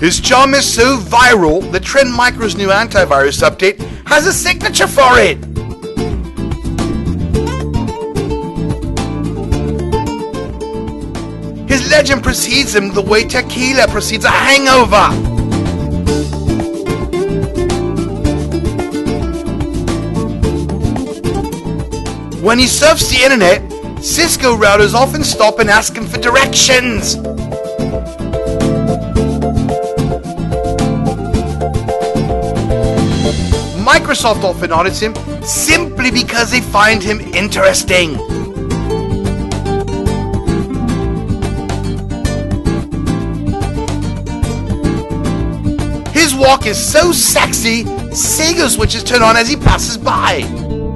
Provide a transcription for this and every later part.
His charm is so viral that Trend Micro's new antivirus update has a signature for it. His legend precedes him the way tequila precedes a hangover. When he surfs the internet, Cisco routers often stop and ask him for directions. Microsoft often audits him simply because they find him interesting. His walk is so sexy, Xsigo switches turn on as he passes by.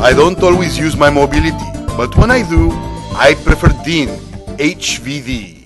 I don't always use my mobility, but when I do, I prefer DIN HVD.